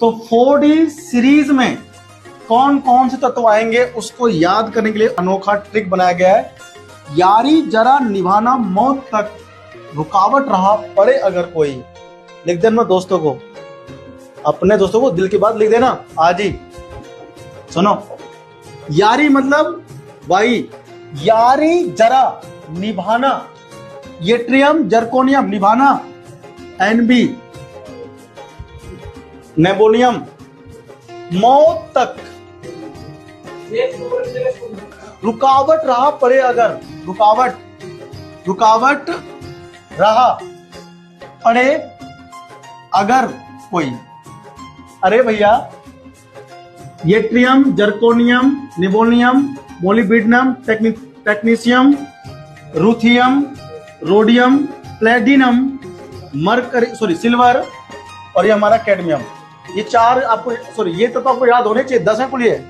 तो four series में कौन कौन से तत्व आएँगे, उसको याद करने के लिए अनोखा ट्रिक बनाया गया है। यारी जरा निभाना मौत तक रुकावट रहा पड़े अगर कोई। लिख देना दोस्तों को। अपने दोस्तों को दिल की बात लिख देना। आज ही सुनो। यारी मतलब भाई यारी जरा निभाना। येट्रियम जरकोनियम निभाना। एनबी नेबोनियम मौत तक। रुकावट रहा पड़े अगर। रुकावट। रुकावट रहा पड़े अगर कोई। अरे भैया yttrium zirconium niobium molybdenum technetium ruthenium, rhodium palladium mercury, sorry, silver और ये हमारा कैडमियम। ये चार आपको सॉरी ये तो, आपको याद होने चाहिए दस है कुल ये